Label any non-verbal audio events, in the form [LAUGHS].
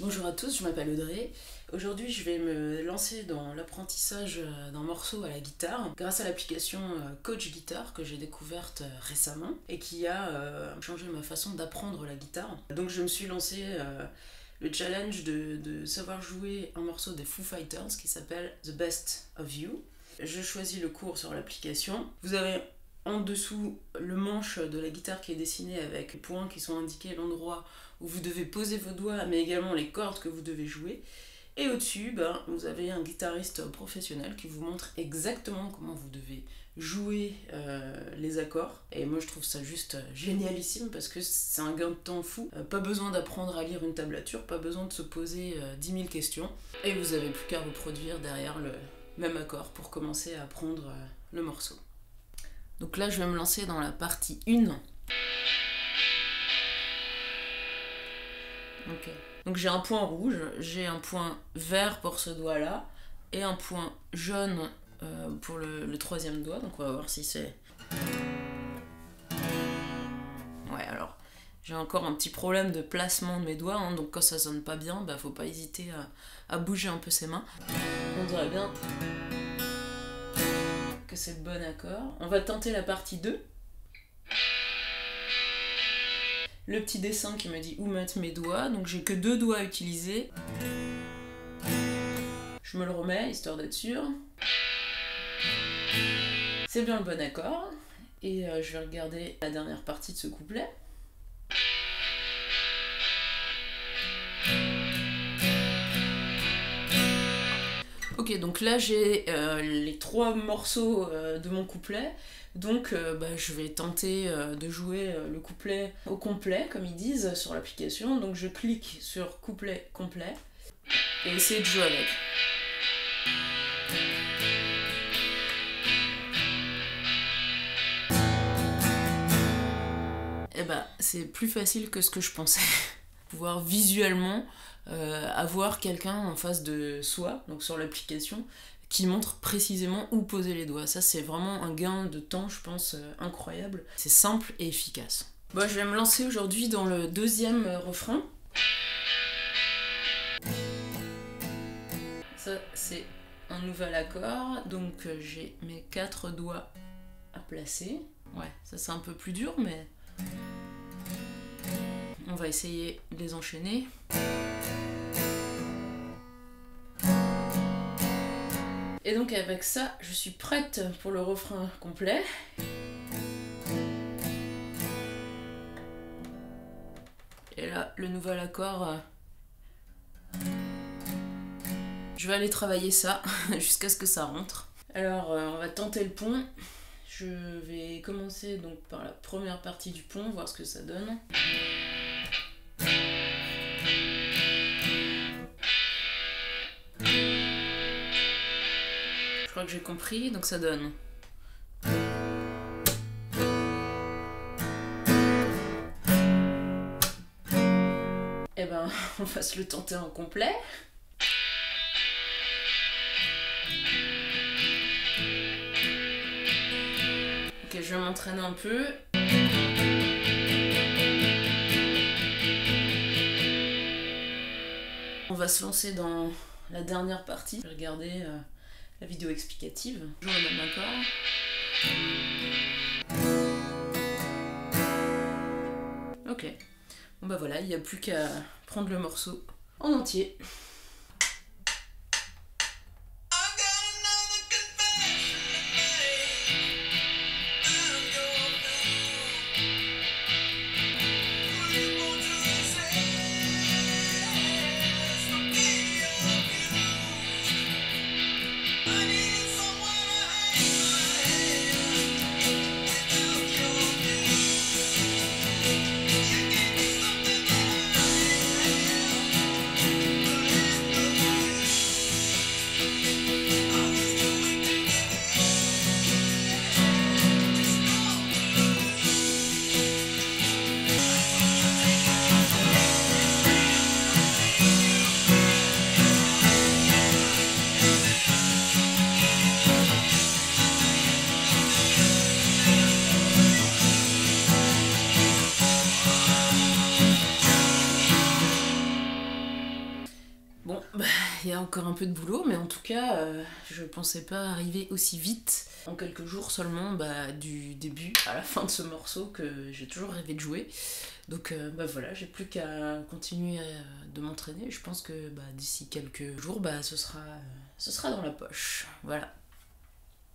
Bonjour à tous, je m'appelle Audrey. Aujourd'hui, je vais me lancer dans l'apprentissage euh, d'un morceau à la guitare grâce à l'application euh, Coach Guitar que j'ai découverte euh, récemment et qui a changé ma façon d'apprendre la guitare. Donc, je me suis lancé le challenge de, de, savoir jouer un morceau des Foo Fighters qui s'appelle The Best of You. Je choisis le cours sur l'application. Vous avez en dessous le manche de la guitare qui est dessiné avec les points qui sont indiqués l'endroit où vous devez poser vos doigts, mais également les cordes que vous devez jouer. Et au-dessus, ben, vous avez un guitariste professionnel qui vous montre exactement comment vous devez jouer euh, les accords. Et moi je trouve ça juste génialissime parce que c'est un gain de temps fou. Euh, pas besoin d'apprendre à lire une tablature, pas besoin de se poser euh, 10 000 questions. Et vous avez plus qu'à reproduire derrière le même accord pour commencer à apprendre euh, le morceau. Donc là je vais me lancer dans la partie 1. Donc j'ai un point rouge, j'ai un point vert pour ce doigt-là, et un point jaune euh, pour le, troisième doigt. Donc on va voir si c'est... Ouais, alors j'ai encore un petit problème de placement de mes doigts, hein. donc quand ça sonne pas bien, bah faut pas hésiter à, à bouger un peu ses mains. On dirait bien que c'est le bon accord. On va tenter la partie 2 le petit dessin qui me dit où mettre mes doigts. Donc j'ai que deux doigts à utiliser. Je me le remets, histoire d'être sûr. C'est bien le bon accord. Et euh, je vais regarder la dernière partie de ce couplet. Ok, donc là j'ai euh, les trois morceaux euh, de mon couplet. Donc euh, bah, je vais tenter de jouer le couplet au complet, comme ils disent sur l'application. Donc je clique sur couplet complet et essayer de jouer avec. Eh bah c'est plus facile que ce que je pensais. [LAUGHS] Pouvoir visuellement euh, avoir quelqu'un en face de soi, donc sur l'application, qui montre précisément où poser les doigts. Ça, c'est vraiment un gain de temps, je pense, euh, incroyable. C'est simple et efficace. Bon, je vais me lancer aujourd'hui dans le deuxième euh, refrain. Ça, c'est un nouvel accord, donc j'ai mes quatre doigts à placer. Ouais, ça c'est un peu plus dur, mais on va essayer de les enchaîner. Et donc avec ça, je suis prête pour le refrain complet. Et là, le nouvel accord. Euh, je vais aller travailler ça [LAUGHS] jusqu'à ce que ça rentre. Alors, euh, on va tenter le pont. Je vais commencer donc par la première partie du pont, voir ce que ça donne. Crois que j'ai compris, donc ça donne. Eh ben, [LAUGHS] on va se le tenter en complet. Ok, je vais m'entraîner un peu. On va se lancer dans la dernière partie. Regardez. Euh, la vidéo explicative. Toujours le même accord. Ok. Bon bah voilà, il n'y a plus qu'à prendre le morceau en entier. Il y a encore un peu de boulot, mais en tout cas, euh, je pensais pas arriver aussi vite, en quelques jours seulement, bah, du début à la fin de ce morceau que j'ai toujours rêvé de jouer. Donc euh, bah voilà, j'ai plus qu'à continuer euh, de m'entraîner. Je pense que bah, d'ici quelques jours, bah, ce, sera, ce sera dans la poche. Voilà.